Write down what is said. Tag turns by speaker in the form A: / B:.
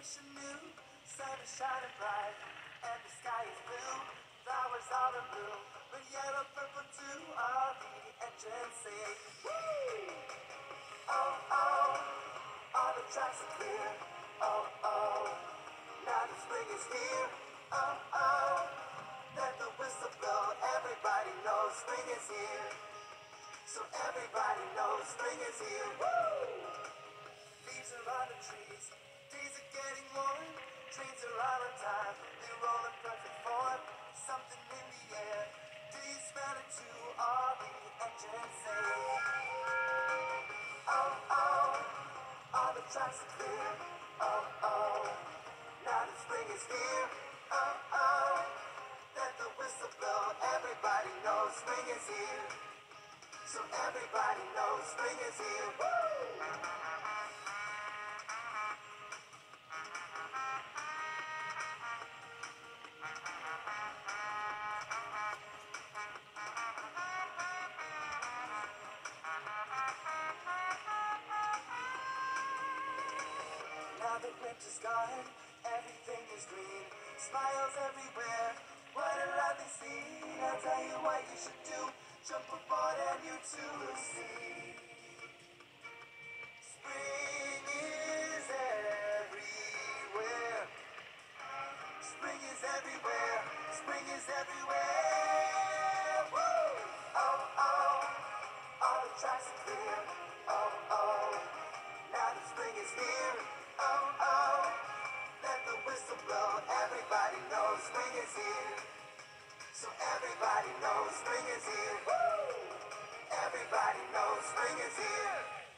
A: ocean new, sun is shining bright, and the sky is blue. Flowers all in bloom, but yellow, purple too are the sing. Woo! Oh oh, all the tracks are clear. Oh oh, now the spring is here. Oh oh, let the whistle blow. Everybody knows spring is here. So everybody knows spring is here. Woo! Trains are all time, they roll in perfect form. Something in the air, do you smell it too? All the engines say, Oh oh, all the tracks are clear. Oh oh, now the spring is here. Oh oh, let the whistle blow. Everybody knows spring is here. So everybody knows spring is here. Woo! That winter's gone, everything is green. Smiles everywhere. What a lovely scene. I'll tell you what you should do. Jump aboard and you too will see. Spring is everywhere. Spring is everywhere. Spring is everywhere. Everybody knows spring is here. Woo! Everybody knows spring is here.